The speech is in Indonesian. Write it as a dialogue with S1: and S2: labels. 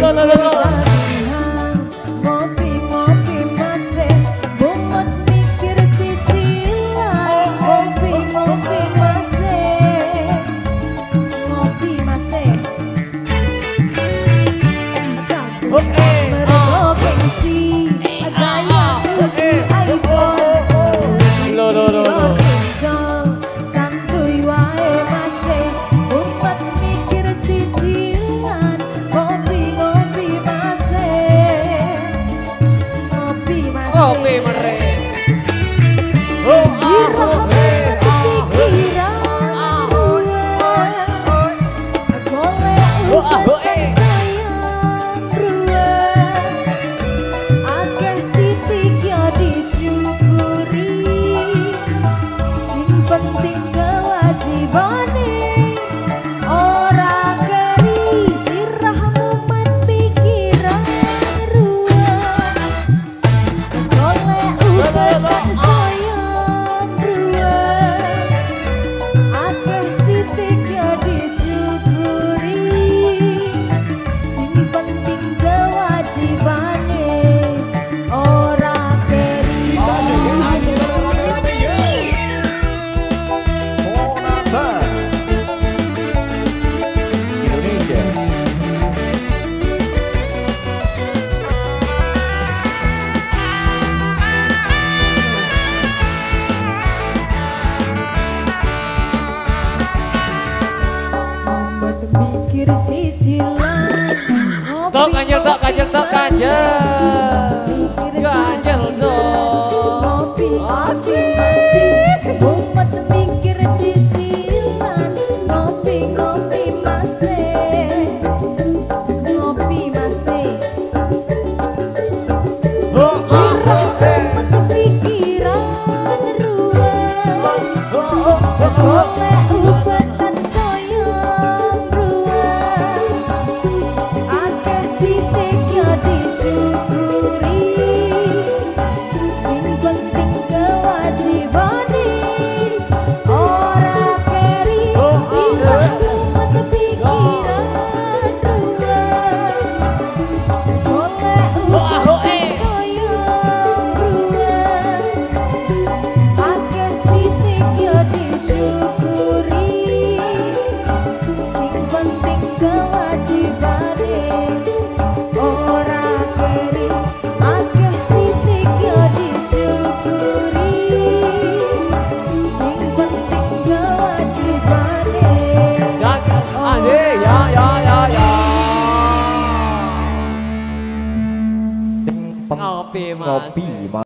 S1: No, no, no, no. jadi bibir cicilan. Kok kanjel mbak kanjel kanjel.
S2: 倒闭吗？